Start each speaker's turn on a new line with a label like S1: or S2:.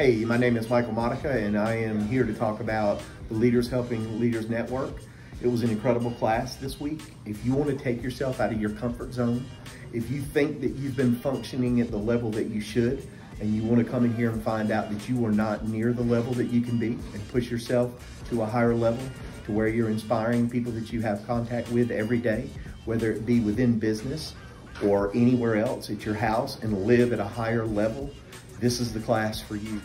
S1: Hey, my name is Michael Modica, and I am here to talk about the Leaders Helping Leaders Network. It was an incredible class this week. If you want to take yourself out of your comfort zone, if you think that you've been functioning at the level that you should, and you want to come in here and find out that you are not near the level that you can be and push yourself to a higher level to where you're inspiring people that you have contact with every day, whether it be within business or anywhere else at your house and live at a higher level, this is the class for you.